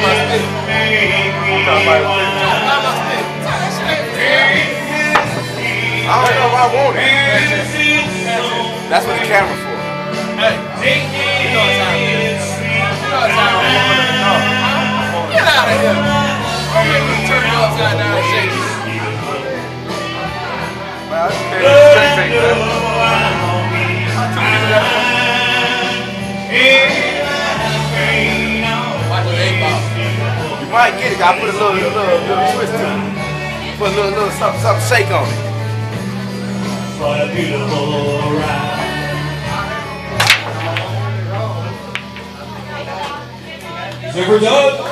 my stick. I don't know if I want it. That's what the camera for. Hey, you know what time it is. You know what time it is. Get out of here. I'm going to turn you upside down might get it. I put a little, little, little twist to it. Put a little, little something, something shake on it. What a beautiful ride. Super Doug.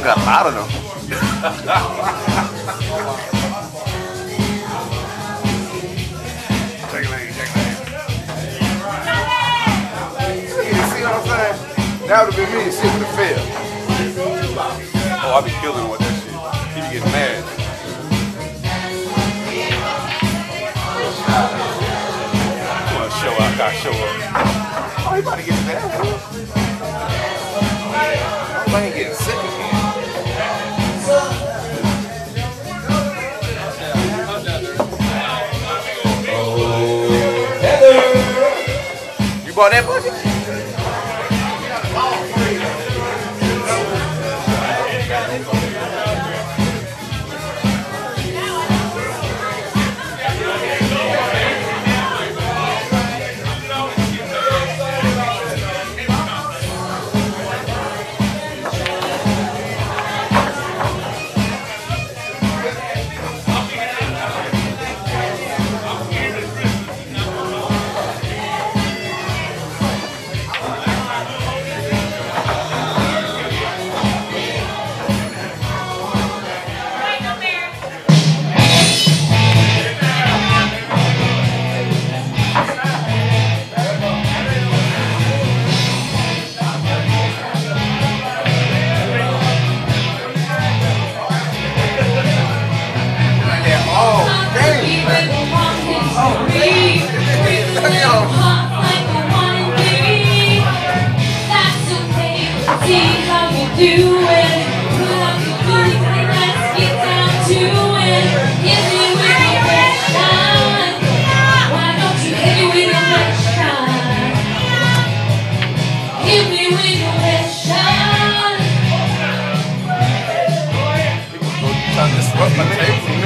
Did. Got a lot of them. I'm? That would have been me to sit with the fail. Oh, I be killing with that shit. He be getting mad. Come on, show out, gotta show up. Oh, he about to get mad. Oh, ain't getting sick again. You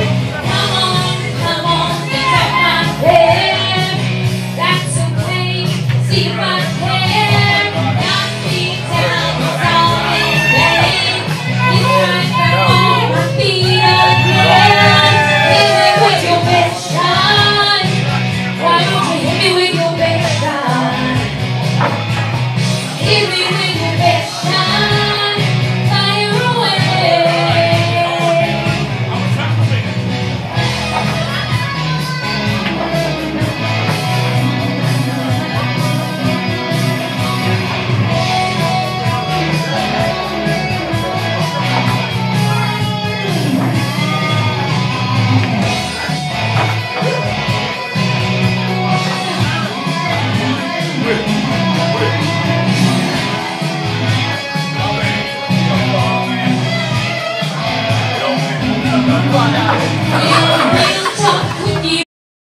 Trying